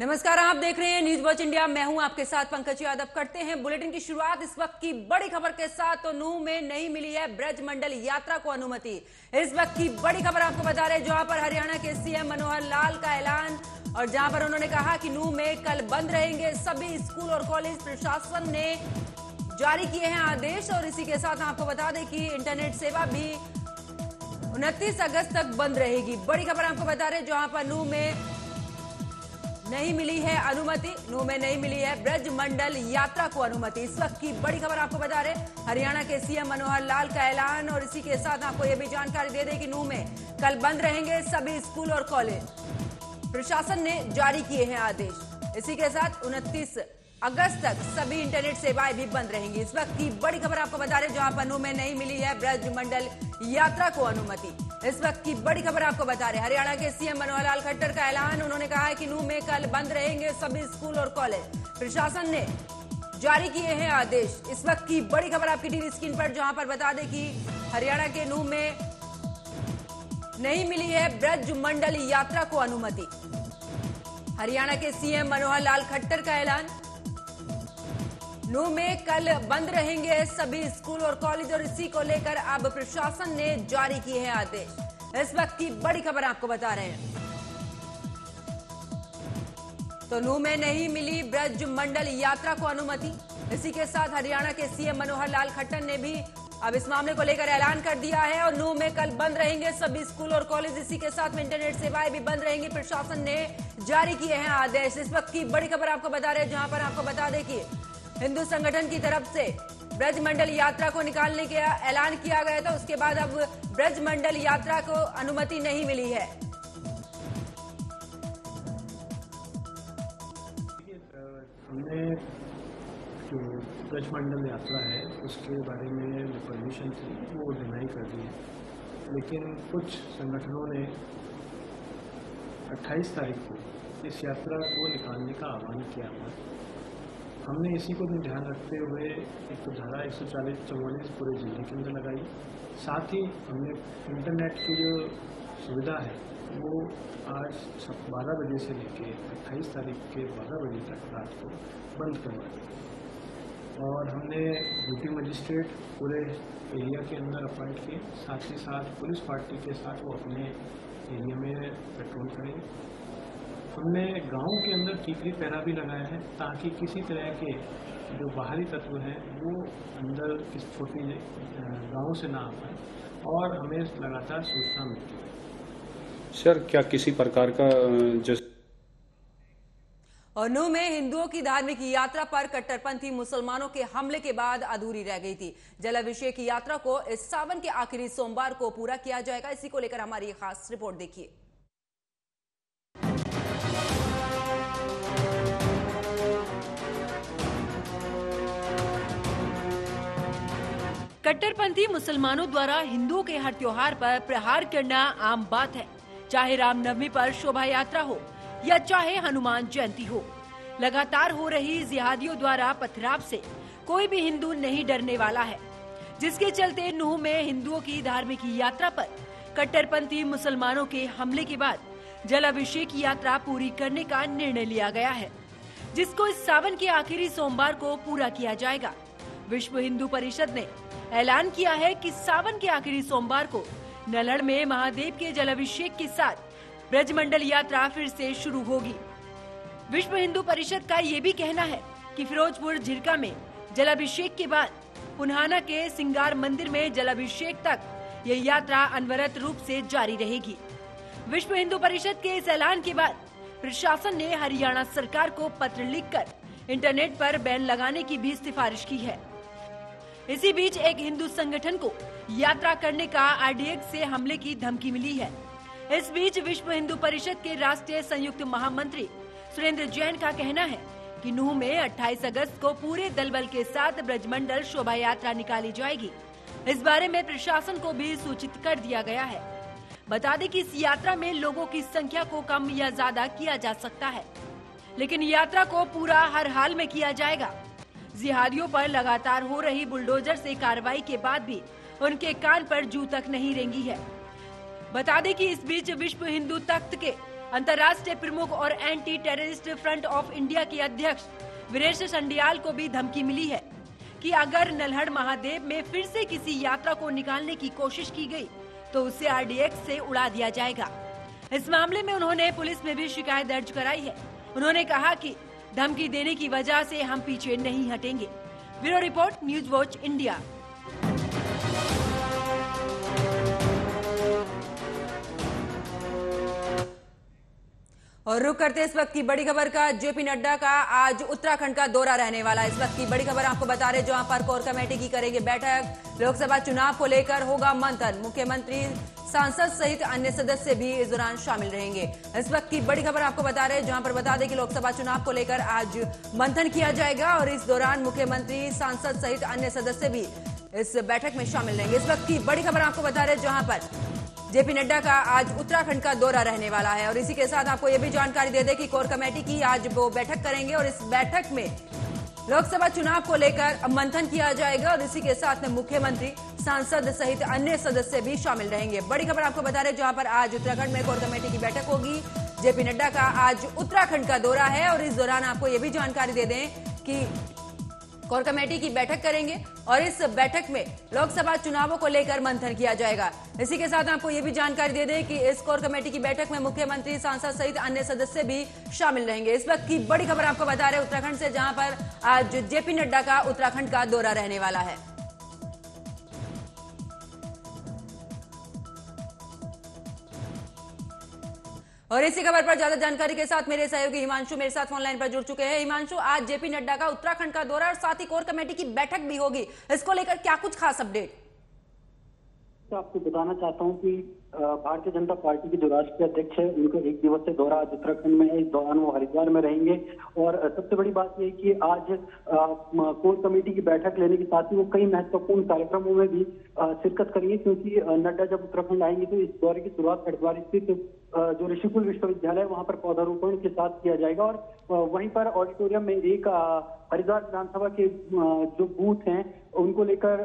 नमस्कार, आप देख रहे हैं न्यूज़ वॉच इंडिया। मैं हूँ आपके साथ पंकज यादव। करते हैं बुलेटिन की शुरुआत इस वक्त की बड़ी खबर के साथ। तो नूह में नहीं मिली है ब्रज मंडल यात्रा को अनुमति। इस वक्त की बड़ी खबर आपको बता रहे हैं, जहाँ पर हरियाणा के सीएम मनोहर लाल का ऐलान और जहाँ पर उन्होंने कहा कि नूह में कल बंद रहेंगे सभी स्कूल और कॉलेज। प्रशासन ने जारी किए हैं आदेश और इसी के साथ आपको बता दें कि इंटरनेट सेवा भी उनतीस अगस्त तक बंद रहेगी। बड़ी खबर आपको बता रहे जहाँ पर नूह में नहीं मिली है अनुमति। नू में नहीं मिली है ब्रज मंडल यात्रा को अनुमति। इस वक्त की बड़ी खबर आपको बता रहे, हरियाणा के सीएम मनोहर लाल का ऐलान और इसी के साथ आपको यह भी जानकारी दे दें कि नू में कल बंद रहेंगे सभी स्कूल और कॉलेज। प्रशासन ने जारी किए हैं आदेश। इसी के साथ उनतीस अगस्त तक सभी इंटरनेट सेवाएँ भी बंद रहेंगी। इस वक्त की बड़ी खबर आपको बता रहे जहाँ पन्नू में नहीं मिली है ब्रज मंडल यात्रा को अनुमति। इस वक्त की बड़ी खबर आपको बता रहे हरियाणा के सीएम मनोहर लाल खट्टर का ऐलान। उन्होंने कहा है कि नू में कल बंद रहेंगे सभी स्कूल और कॉलेज। प्रशासन ने जारी किए हैं आदेश। इस वक्त की बड़ी खबर आपकी टीवी स्क्रीन पर, जहाँ पर बता दें कि हरियाणा के नू में नहीं मिली है ब्रज मंडल यात्रा को अनुमति। हरियाणा के सीएम मनोहर लाल खट्टर का ऐलान। नू में कल बंद रहेंगे सभी स्कूल और कॉलेज और इसी को लेकर अब प्रशासन ने जारी किए हैं आदेश। इस वक्त की बड़ी खबर आपको बता रहे हैं। तो नू में नहीं मिली ब्रज मंडल यात्रा को अनुमति। इसी के साथ हरियाणा के सीएम मनोहर लाल खट्टर ने भी अब इस मामले को लेकर ऐलान कर दिया है और नू में कल बंद रहेंगे सभी स्कूल और कॉलेज। इसी के साथ में इंटरनेट सेवाएँ भी बंद रहेंगी। प्रशासन ने जारी किए हैं आदेश। इस वक्त की बड़ी खबर आपको बता रहे हैं, जहाँ पर आपको बता दें कि हिंदू संगठन की तरफ़ से ब्रज मंडल यात्रा को निकालने का ऐलान किया गया था। उसके बाद अब ब्रज मंडल यात्रा को अनुमति नहीं मिली है। हमने जो ब्रज मंडल यात्रा है, उसके बारे में जो परमिशन थी, वो डिनाई कर दी है। लेकिन कुछ संगठनों ने 28 तारीख को इस यात्रा को निकालने का आह्वान किया था। हमने इसी को भी ध्यान रखते हुए एक तो धारा एक सौ चालीस चौवालीस पूरे ज़िले के अंदर लगाई। साथ ही हमने इंटरनेट की जो सुविधा है, वो आज बारह बजे से लेके अट्ठाईस तारीख के बारह बजे तक रात को बंद करवा दी। और हमने ड्यूटी मजिस्ट्रेट पूरे एरिया के अंदर अपॉइंट किए। साथ ही साथ पुलिस पार्टी के साथ वो अपने एरिया में पेट्रोल करेंगे। हमने गाँव के अंदर टीकरी पैरा भी लगाया है ताकि किसी तरह के जो बाहरी तत्व हैं वो अंदर इस छोटी गाँव से ना आ पाए और हमें लगातार सूचना मिलती है सर क्या किसी प्रकार का जैसे और नू में हिंदुओं की धार्मिक यात्रा पर कट्टरपंथी मुसलमानों के हमले के बाद अधूरी रह गई थी। जलाभिषेक की यात्रा को इस सावन के आखिरी सोमवार को पूरा किया जाएगा। इसी को लेकर हमारी खास रिपोर्ट देखिए। कट्टरपंथी मुसलमानों द्वारा हिंदुओं के हर त्योहार पर प्रहार करना आम बात है। चाहे रामनवमी पर शोभा यात्रा हो या चाहे हनुमान जयंती हो, लगातार हो रही जिहादियों द्वारा पथराव से कोई भी हिंदू नहीं डरने वाला है। जिसके चलते नूह में हिंदुओं की धार्मिक यात्रा पर कट्टरपंथी मुसलमानों के हमले के बाद जल अभिषेक यात्रा पूरी करने का निर्णय लिया गया है, जिसको इस सावन के आखिरी सोमवार को पूरा किया जाएगा। विश्व हिंदू परिषद ने ऐलान किया है कि सावन के आखिरी सोमवार को नलड़ में महादेव के जलाभिषेक के साथ ब्रजमंडल यात्रा फिर से शुरू होगी। विश्व हिंदू परिषद का ये भी कहना है कि फिरोजपुर, झिरका में जलाभिषेक के बाद पुनहाना के सिंगार मंदिर में जलाभिषेक तक ये यात्रा अनवरत रूप से जारी रहेगी। विश्व हिंदू परिषद के इस ऐलान के बाद प्रशासन ने हरियाणा सरकार को पत्र लिखकर इंटरनेट पर बैन लगाने की भी सिफारिश की है। इसी बीच एक हिंदू संगठन को यात्रा करने का आरडीएक्स से हमले की धमकी मिली है। इस बीच विश्व हिंदू परिषद के राष्ट्रीय संयुक्त महामंत्री सुरेंद्र जैन का कहना है कि नूह में 28 अगस्त को पूरे दल बल के साथ ब्रजमंडल शोभा यात्रा निकाली जाएगी। इस बारे में प्रशासन को भी सूचित कर दिया गया है। बता दें कि इस यात्रा में लोगों की संख्या को कम या ज़्यादा किया जा सकता है, लेकिन यात्रा को पूरा हर हाल में किया जाएगा। जिहादियों पर लगातार हो रही बुलडोजर से कार्रवाई के बाद भी उनके कान पर जू तक नहीं रेंगी है। बता दें कि इस बीच विश्व हिंदू तख्त के अंतर्राष्ट्रीय प्रमुख और anti terrorist front of India के अध्यक्ष वीरेश संडियाल को भी धमकी मिली है कि अगर नल्हड़ महादेव में फिर से किसी यात्रा को निकालने की कोशिश की गई तो उसे आरडीएक्स से उड़ा दिया जाएगा। इस मामले में उन्होंने पुलिस में भी शिकायत दर्ज कराई है। उन्होंने कहा कि धमकी देने की वजह से हम पीछे नहीं हटेंगे। Bureau report news watch India. और रुक करते इस वक्त की बड़ी खबर का। जेपी नड्डा का आज उत्तराखंड का दौरा रहने वाला है। इस वक्त की बड़ी खबर आपको बता रहे जहाँ पर कोर कमेटी की करेंगे बैठक। लोकसभा चुनाव को लेकर होगा मंथन। मुख्यमंत्री, सांसद सहित अन्य सदस्य भी इस दौरान शामिल रहेंगे। इस वक्त की बड़ी खबर आपको बता रहे जहाँ पर बता दें कि लोकसभा चुनाव को लेकर आज मंथन किया जाएगा और इस दौरान मुख्यमंत्री, सांसद सहित अन्य सदस्य भी इस बैठक में शामिल रहेंगे। इस वक्त की बड़ी खबर आपको बता रहे जहाँ पर जेपी नड्डा का आज उत्तराखंड का दौरा रहने वाला है और इसी के साथ आपको यह भी जानकारी दे दें कि कोर कमेटी की आज वो बैठक करेंगे और इस बैठक में लोकसभा चुनाव को लेकर मंथन किया जाएगा और इसी के साथ में मुख्यमंत्री, सांसद सहित अन्य सदस्य भी शामिल रहेंगे। बड़ी खबर आपको बता रहे जहाँ पर आज उत्तराखंड में कोर कमेटी की बैठक होगी। जेपी नड्डा का आज उत्तराखंड का दौरा है और इस दौरान आपको यह भी जानकारी दे दें कि कोर कमेटी की बैठक करेंगे और इस बैठक में लोकसभा चुनावों को लेकर मंथन किया जाएगा। इसी के साथ आपको ये भी जानकारी दे दें कि इस कोर कमेटी की बैठक में मुख्यमंत्री, सांसद सहित अन्य सदस्य भी शामिल रहेंगे। इस वक्त की बड़ी खबर आपको बता रहे उत्तराखंड से, जहाँ पर आज जेपी नड्डा का उत्तराखंड का दौरा रहने वाला है। और इसी खबर पर ज़्यादा जानकारी के साथ मेरे सहयोगी हिमांशु मेरे साथ ऑनलाइन पर जुड़ चुके हैं। हिमांशु, आज जेपी नड्डा का उत्तराखंड का दौरा और साथ ही कोर कमेटी की बैठक भी होगी। इसको लेकर क्या कुछ खास अपडेट तो आपको बताना चाहता हूँ कि भारतीय जनता पार्टी के जो राष्ट्रीय अध्यक्ष है, उनका एक दिवसीय दौरा आज उत्तराखंड में है इस दौरान वो हरिद्वार में रहेंगे। और सबसे बड़ी बात यह कि आज कोर कमेटी की बैठक लेने के साथ ही वो कई महत्वपूर्ण कार्यक्रमों में भी शिरकत करेंगे, क्योंकि नड्डा जब उत्तराखंड आएँगे तो इस दौरे की शुरुआत हरिद्वार स्थित जो ऋषिकुल विश्वविद्यालय वहाँ पर पौधारोपण के साथ किया जाएगा। और वहीं पर ऑडिटोरियम में एक हरिद्वार विधानसभा के जो बूथ हैं, उनको लेकर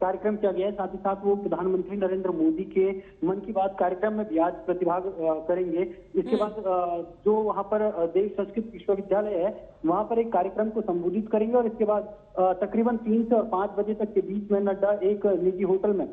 कार्यक्रम किया गया है। साथ ही साथ वो प्रधानमंत्री नरेंद्र मोदी के मन की बात कार्यक्रम में भी आज प्रतिभाग करेंगे। इसके बाद जो वहाँ पर देश संस्कृत विश्वविद्यालय है वहाँ पर एक कार्यक्रम को संबोधित करेंगे और इसके बाद तकरीबन तीन से और पाँच बजे तक के बीच में नड्डा एक निजी होटल में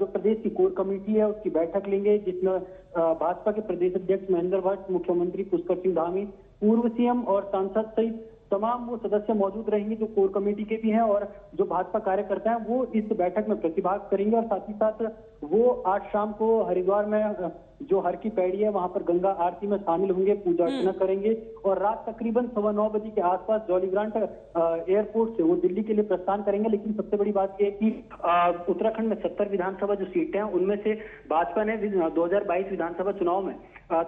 जो प्रदेश की कोर कमेटी है उसकी बैठक लेंगे जिसमें भाजपा के प्रदेश अध्यक्ष महेंद्र भट्ट मुख्यमंत्री पुष्कर सिंह धामी पूर्व सीएम और सांसद सहित तमाम वो सदस्य मौजूद रहेंगे जो कोर कमेटी के भी हैं और जो भाजपा कार्यकर्ता हैं वो इस बैठक में प्रतिभाग करेंगे और साथ ही साथ वो आज शाम को हरिद्वार में जो हर की पैड़ी है वहाँ पर गंगा आरती में शामिल होंगे पूजा अर्चना हम्म। करेंगे और रात तकरीबन सवा नौ बजे के आसपास जॉली ग्रांट एयरपोर्ट से वो दिल्ली के लिए प्रस्थान करेंगे लेकिन सबसे बड़ी बात यह है कि उत्तराखंड में सत्तर विधानसभा जो सीटें हैं उनमें से भाजपा ने दो हज़ार बाईस विधानसभा चुनाव में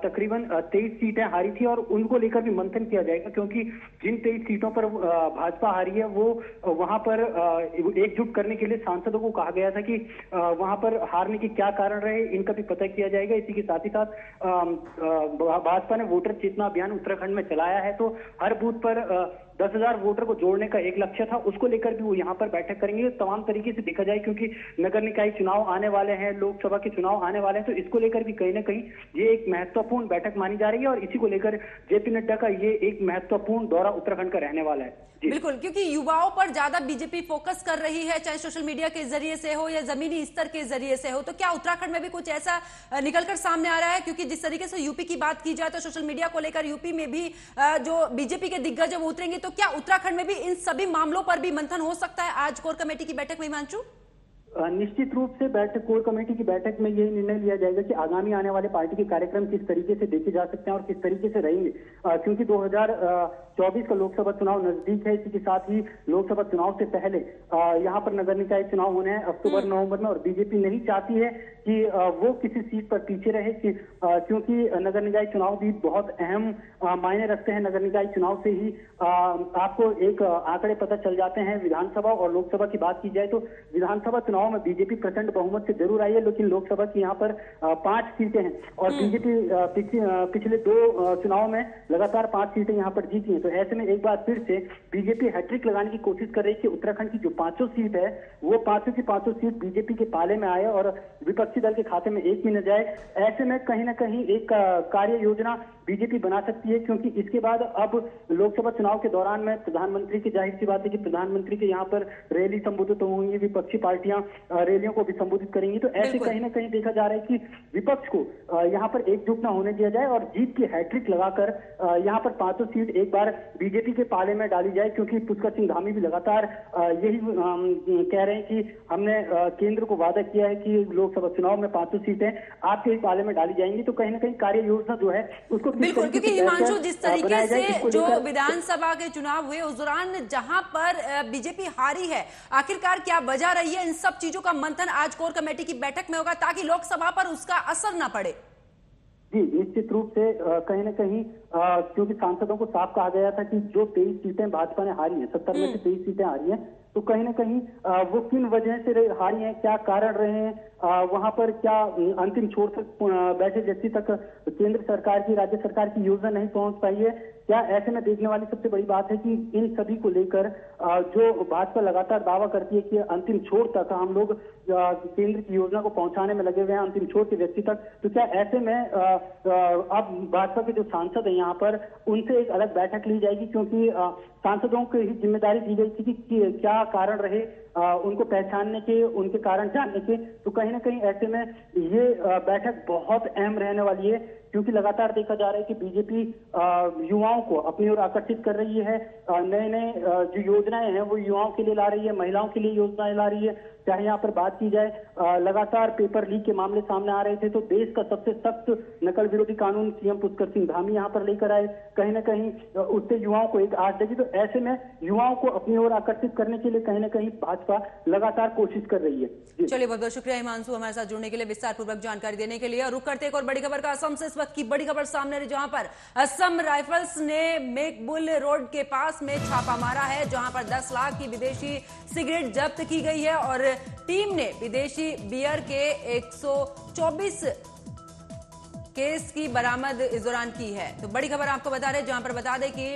तकरीबन तेईस सीटें हारी थी और उनको लेकर भी मंथन किया जाएगा क्योंकि जिन तेईस सीटों पर भाजपा हारी है, वो वहाँ पर एकजुट करने के लिए सांसदों को कहा गया था कि वहाँ पर हारने के क्या कारण रहे, इनका भी पता किया जाएगा। इसी के साथ ही साथ भाजपा ने वोटर चेतना अभियान उत्तराखंड में चलाया है तो हर बूथ पर दस हज़ार वोटर को जोड़ने का एक लक्ष्य था, उसको लेकर भी वो यहाँ पर बैठक करेंगे। तमाम तरीके से देखा जाए, क्योंकि नगर निकाय चुनाव आने वाले हैं, लोकसभा के चुनाव आने वाले हैं तो इसको लेकर भी कहीं ना कहीं ये एक महत्वपूर्ण बैठक मानी जा रही है, और इसी को लेकर जेपी नड्डा का ये एक महत्वपूर्ण दौरा उत्तराखंड का रहने वाला है। बिल्कुल, क्योंकि युवाओं पर ज़्यादा बीजेपी फोकस कर रही है, चाहे सोशल मीडिया के ज़रिए से हो या जमीनी स्तर के ज़रिए से हो तो क्या उत्तराखंड में भी कुछ ऐसा निकलकर सामने आ रहा है? क्योंकि जिस तरीके से यूपी की बात की जाए तो सोशल मीडिया को लेकर यूपी में भी जो बीजेपी के दिग्गज जब उतरेंगे तो क्या उत्तराखंड में भी इन सभी मामलों पर भी मंथन हो सकता है? आज कोर कमेटी की बैठक में, हिमांशु। निश्चित रूप से बैठक कोर कमेटी की बैठक में यह निर्णय लिया जाएगा कि आगामी आने वाले पार्टी के कार्यक्रम किस तरीके से देखे जा सकते हैं और किस तरीके से रहेंगे। क्योंकि 2024 का लोकसभा चुनाव नज़दीक है इसी के साथ ही लोकसभा चुनाव से पहले यहाँ पर नगर निकाय चुनाव होने हैं अक्टूबर हम्म। नवंबर में और बीजेपी नहीं चाहती है कि वो किसी सीट पर पीछे रहे कि, क्योंकि नगर निकाय चुनाव भी बहुत अहम मायने रखते हैं। नगर निकाय चुनाव से ही आपको एक आंकड़े पता चल जाते हैं। विधानसभा और लोकसभा की बात की जाए तो विधानसभा चुनाव चुनाव में बीजेपी प्रचंड बहुमत से ज़रूर आई है लेकिन लोकसभा की यहाँ पर पाँच सीटें हैं। और बीजेपी पिछले दो चुनाव में लगातार पाँच सीटें यहाँ पर जीती हैं। तो ऐसे में एक बार फिर से बीजेपी हैट्रिक लगाने की कोशिश कर रही है कि उत्तराखंड की जो पाँचों सीट है वो पाँचों की पाँचों सीट बीजेपी के पाले में आए और विपक्षी दल के खाते में एक भी न जाए। ऐसे में कहीं ना कहीं एक कार्य योजना बीजेपी बना सकती है क्योंकि इसके बाद अब लोकसभा चुनाव के दौरान में प्रधानमंत्री की ज़ाहिर सी बात है कि प्रधानमंत्री के यहाँ पर रैली संबोधित तो होंगी विपक्षी पार्टियाँ रैलियों को भी संबोधित करेंगी। तो ऐसे कहीं ना कहीं देखा जा रहा है कि विपक्ष को यहाँ पर एकजुट न होने दिया जाए और जीत की हैट्रिक लगाकर यहाँ पर पाँचों सीट एक बार बीजेपी के पाले में डाली जाए क्योंकि पुष्कर सिंह धामी भी लगातार यही कह रहे हैं कि हमने केंद्र को वादा किया है कि लोकसभा चुनाव में पाँचों सीटें आपके ही पाले में डाली जाएँगी। तो कहीं ना कहीं कार्य योजना जो है उसको बिल्कुल क्योंकि हिमांशु जिस तरीके से जो विधानसभा के चुनाव हुए उस दौरान जहाँ पर बीजेपी हारी है आखिरकार क्या वजह रही है इन सब चीज़ों का मंथन आज कोर कमेटी की बैठक में होगा ताकि लोकसभा पर उसका असर न पड़े जी निश्चित रूप से कहीं ना कहीं क्योंकि सांसदों को साफ़ कहा गया था कि जो तेईस सीटें भाजपा ने हारी हैं सत्तर में से हम्म। तेईस सीटें हारी हैं तो कहीं ना कहीं वो किन वजह से हारी हैं क्या कारण रहे हैं वहाँ पर क्या अंतिम छोर तक बैठे व्यक्ति तक केंद्र सरकार की, राज्य सरकार की योजना नहीं पहुँच पाई है? क्या ऐसे में देखने वाली सबसे बड़ी बात है कि इन सभी को लेकर जो भाजपा लगातार दावा करती है कि अंतिम छोर तक हम लोग केंद्र की योजना को पहुँचाने में लगे हुए हैं, अंतिम छोर के व्यक्ति तक तो क्या ऐसे में अब भाजपा के जो सांसद हैं यहाँ पर, उनसे एक अलग बैठक ली जाएगी? क्योंकि सांसदों की ही ज़िम्मेदारी दी गई थी कि क्या कारण रहे उनको पहचानने के, उनके कारण जानने के तो कहीं ना कहीं ऐसे में ये बैठक बहुत अहम रहने वाली है। क्योंकि लगातार देखा जा रहा है कि बीजेपी युवाओं को अपनी ओर आकर्षित कर रही है। नए नए जो योजनाएँ हैं, वो युवाओं के लिए ला रही है, महिलाओं के लिए योजनाएँ ला रही है। चाहे यहाँ पर बात की जाए लगातार पेपर लीक के मामले सामने आ रहे थे तो देश का सबसे सख्त नकल विरोधी कानून सीएम पुष्कर सिंह धामी यहाँ पर लेकर आए। कहीं ना कहीं उससे युवाओं को एक आश देगी तो ऐसे में युवाओं को अपनी ओर आकर्षित करने के लिए कहीं ना कहीं भाजपा लगातार कोशिश कर रही है। चलिए बहुत बहुत शुक्रिया, हिमांशु, हमारे साथ जुड़ने के लिए विस्तार पूर्वक जानकारी देने के लिए। और रुक करते एक और बड़ी खबर का असम से वक्त की बड़ी खबर सामने रही जहाँ पर असम राइफल्स ने मेकबुल रोड के पास में छापा मारा है, जहाँ पर 10 लाख की विदेशी सिगरेट जब्त की गई है और टीम ने विदेशी बियर के 124 केस की बरामद इस दौरान की है। तो बड़ी खबर आपको बता रहे जहाँ पर बता दें कि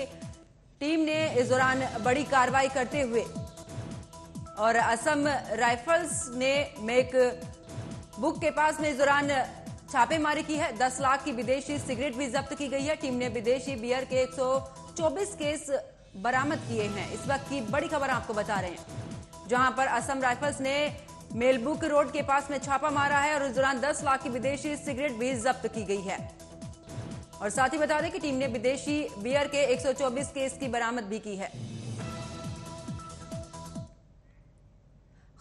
टीम ने इस दौरान बड़ी कार्रवाई करते हुए और असम राइफल्स ने मेक बुक के पास में इस दौरान छापेमारी की है। 10 लाख की विदेशी सिगरेट भी जब्त की गई है। टीम ने विदेशी बियर के 124 केस बरामद किए हैं। इस वक्त की बड़ी खबर आपको बता रहे हैं। जहाँ पर असम राइफल्स ने मेलबुक रोड के पास में छापा मारा है और उस दौरान 10 लाख की विदेशी सिगरेट भी जब्त की गई है। और साथ ही बता दें कि टीम ने विदेशी बियर के 124 केस की बरामद भी की है।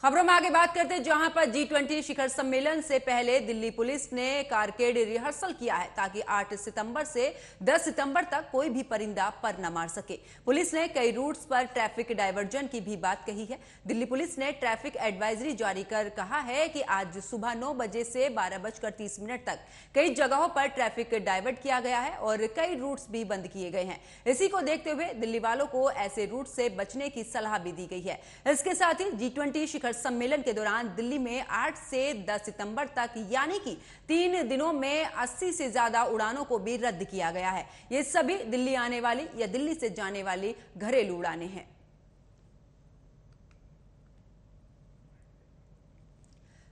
खबरों में आगे बात करते हैं, जहाँ पर जी ट्वेंटी शिखर सम्मेलन से पहले दिल्ली पुलिस ने कारकेड रिहर्सल किया है ताकि 8 सितंबर से 10 सितंबर तक कोई भी परिंदा पर न मार सके। पुलिस ने कई रूट्स पर ट्रैफ़िक डायवर्जन की भी बात कही है। दिल्ली पुलिस ने ट्रैफ़िक एडवाइजरी जारी कर कहा है कि आज सुबह नौ बजे से बारह बजकर तीस मिनट तक कई जगहों पर ट्रैफ़िक डायवर्ट किया गया है और कई रूट्स भी बंद किए गए हैं। इसी को देखते हुए दिल्ली वालों को ऐसे रूट से बचने की सलाह भी दी गई है। इसके साथ ही जी ट्वेंटी शिखर शिखर सम्मेलन के दौरान दिल्ली में 8 से 10 सितंबर तक, यानी कि तीन दिनों में 80 से ज़्यादा उड़ानों को भी रद्द किया गया है। ये सभी दिल्ली आने वाली या दिल्ली से जाने वाली घरेलू उड़ाने हैं।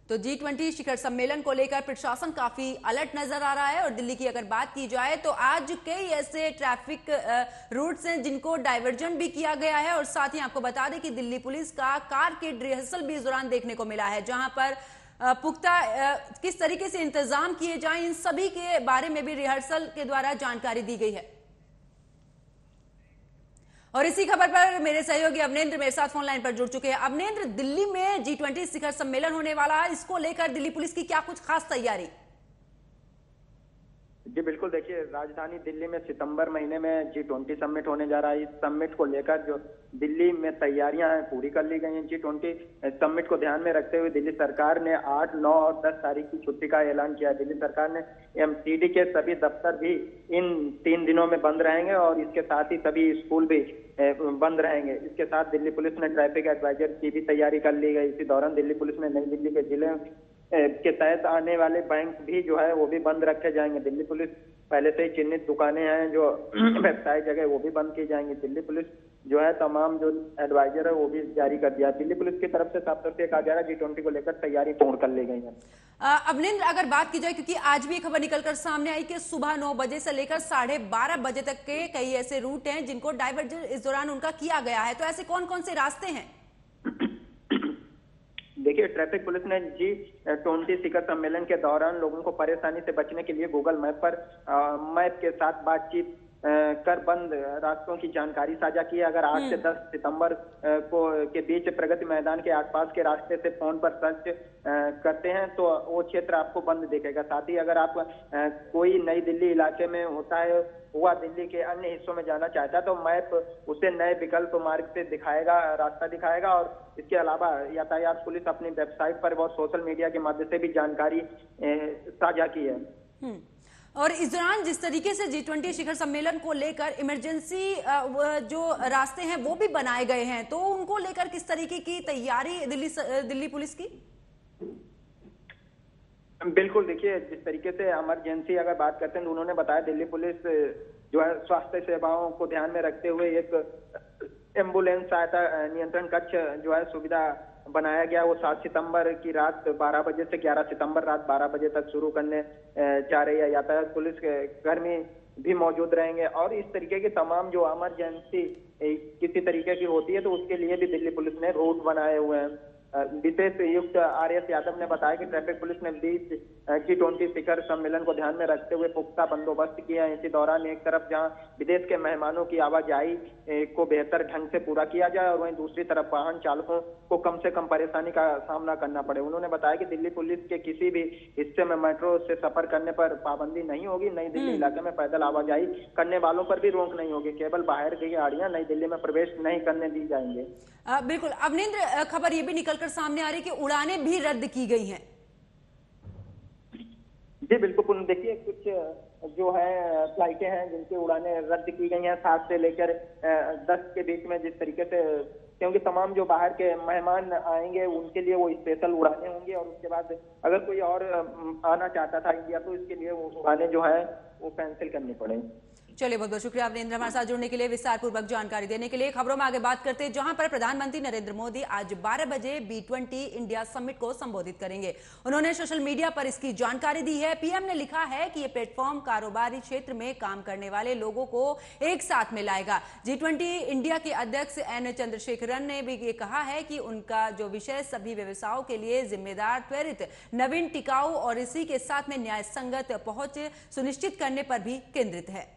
तो जी ट्वेंटी शिखर सम्मेलन को लेकर प्रशासन काफ़ी अलर्ट नज़र आ रहा है और दिल्ली की अगर बात की जाए तो आज कई ऐसे ट्रैफ़िक रूट्स हैं जिनको डाइवर्जन भी किया गया है और साथ ही आपको बता दें कि दिल्ली पुलिस का कार के रिहर्सल भी इस दौरान देखने को मिला है, जहाँ पर पुख्ता किस तरीके से इंतज़ाम किए जाए, इन सभी के बारे में भी रिहर्सल के द्वारा जानकारी दी गई है। और इसी खबर पर मेरे सहयोगी अवनेन्द्र मेरे साथ फ़ोन लाइन पर जुड़ चुके हैं। अवनेन्द्र दिल्ली में जी ट्वेंटी शिखर सम्मेलन होने वाला है। इसको लेकर दिल्ली पुलिस की क्या कुछ खास तैयारी? जी, बिल्कुल देखिए, राजधानी दिल्ली में सितंबर महीने में जी ट्वेंटी समिट होने जा रहा है। इस समिट को लेकर जो दिल्ली में तैयारियाँ हैं, पूरी कर ली गई हैं जी ट्वेंटी समिट को ध्यान में रखते हुए दिल्ली सरकार ने आठ, नौ और दस तारीख की छुट्टी का ऐलान किया है। दिल्ली सरकार ने एमसीडी के सभी दफ्तर भी इन तीन दिनों में बंद रहेंगे और इसके साथ ही सभी स्कूल भी बंद रहेंगे। इसके साथ दिल्ली पुलिस ने ट्रैफ़िक एडवाइजर की भी तैयारी कर ली गई। इसी दौरान दिल्ली पुलिस ने नई दिल्ली के ज़िले के तहत आने वाले बैंक भी जो है, वो भी बंद रखे जाएँगे। दिल्ली पुलिस पहले से ही चिन्हित दुकानें हैं, जो व्यवसाय जगह, वो भी बंद की जाएँगी। दिल्ली पुलिस जो है, तमाम जो एडवाइजर है, वो भी जारी कर दिया। दिल्ली पुलिस की तरफ़ से साफ़ तौर से कहा जा रहा है जी ट्वेंटी को लेकर तैयारी पूर्ण कर ली गई है। अवनिंद्र, अगर बात की जाए, क्योंकि आज भी खबर निकलकर सामने आई कि सुबह नौ बजे से लेकर साढ़े बारह बजे तक के कई ऐसे रूट हैं, जिनको डाइवर्जन इस दौरान उनका किया गया है। तो ऐसे कौन कौन से रास्ते हैं? देखिए ट्रैफ़िक पुलिस ने जी ट्वेंटी शिखर सम्मेलन के दौरान लोगों को परेशानी से बचने के लिए गूगल मैप पर मैप के साथ बातचीत कर बंद रास्तों की जानकारी साझा की अगर आठ से 10 सितंबर को के बीच प्रगति मैदान के आसपास के रास्ते से फ़ोन पर सर्च करते हैं तो वो क्षेत्र आपको बंद दिखेगा। साथ ही अगर आप कोई नई दिल्ली इलाके में होता है हुआ दिल्ली के अन्य हिस्सों में जाना चाहता है तो मैप उसे नए विकल्प मार्ग से दिखाएगा रास्ता दिखाएगा और इसके अलावा यातायात पुलिस अपनी वेबसाइट पर और सोशल मीडिया के माध्यम से भी जानकारी साझा की है। हम्म। और इस दौरान जिस तरीके से जी ट्वेंटी शिखर सम्मेलन को लेकर इमरजेंसी जो रास्ते हैं, वो भी बनाए गए हैं। तो उनको लेकर किस तरीके की तैयारी दिल्ली दिल्ली पुलिस की? बिल्कुल, देखिए, जिस तरीके से इमरजेंसी अगर बात करते हैं तो उन्होंने बताया दिल्ली पुलिस जो है, स्वास्थ्य सेवाओं को ध्यान में रखते हुए एक एंबुलेंस सहायता नियंत्रण कक्ष, जो है, सुविधा बनाया गया वो सात सितंबर की रात 12 बजे से 11 सितंबर रात 12 बजे तक शुरू करने जा रही है यातायात पुलिस के कर्मी भी मौजूद रहेंगे। और इस तरीके की तमाम जो एमरजेंसी किसी तरीके की होती है तो उसके लिए भी दिल्ली पुलिस ने रूट बनाए हुए हैं। विशेष युक्त आर एस यादव ने बताया कि ट्रैफ़िक पुलिस ने बीस जी ट्वेंटी शिखर सम्मेलन को ध्यान में रखते हुए पुख्ता बंदोबस्त किया है। इसी दौरान एक तरफ़ जहाँ विदेश के मेहमानों की आवाजाही को बेहतर ढंग से पूरा किया जाए और वहीं दूसरी तरफ़ वाहन चालकों को कम से कम परेशानी का सामना करना पड़े। उन्होंने बताया कि दिल्ली पुलिस के किसी भी हिस्से में मेट्रो से सफ़र करने पर पाबंदी नहीं होगी नई दिल्ली हम्म। इलाके में पैदल आवाजाही करने वालों पर भी रोक नहीं होगी। केवल बाहर की गाड़ियाँ नई दिल्ली में प्रवेश नहीं करने दी जाएँगे। बिल्कुल। अवनिंद्र खबर ये भी निकलकर सामने आ रही कि उड़ानें भी रद्द की गई हैं। जी, बिल्कुल देखिए, कुछ जो है, फ्लाइटें हैं जिनकी उड़ानें रद्द की गई हैं सात से लेकर दस के बीच में जिस तरीके से, क्योंकि तमाम जो बाहर के मेहमान आएँगे, उनके लिए वो स्पेशल उड़ाने होंगे और उसके बाद अगर कोई और आना चाहता था इंडिया तो इसके लिए वो उड़ाने जो है, वो कैंसिल करनी पड़ेगी। चलिए बहुत बहुत शुक्रिया आपने इंद्र हमारे साथ जुड़ने के लिए विस्तार पूर्वक जानकारी देने के लिए। खबरों में आगे बात करते हैं, जहाँ पर प्रधानमंत्री नरेंद्र मोदी आज 12 बजे बी ट्वेंटी इंडिया समिट को संबोधित करेंगे। उन्होंने सोशल मीडिया पर इसकी जानकारी दी है। पीएम ने लिखा है कि ये प्लेटफॉर्म कारोबारी क्षेत्र में काम करने वाले लोगों को एक साथ में लाएगा जी इंडिया के अध्यक्ष एन चंद्रशेखरन ने भी ये कहा है कि उनका जो विषय सभी व्यवसायों के लिए जिम्मेदार, त्वरित, नवीन टिकाऊ और इसी के साथ में न्याय संगत पहुँच सुनिश्चित करने पर भी केंद्रित है।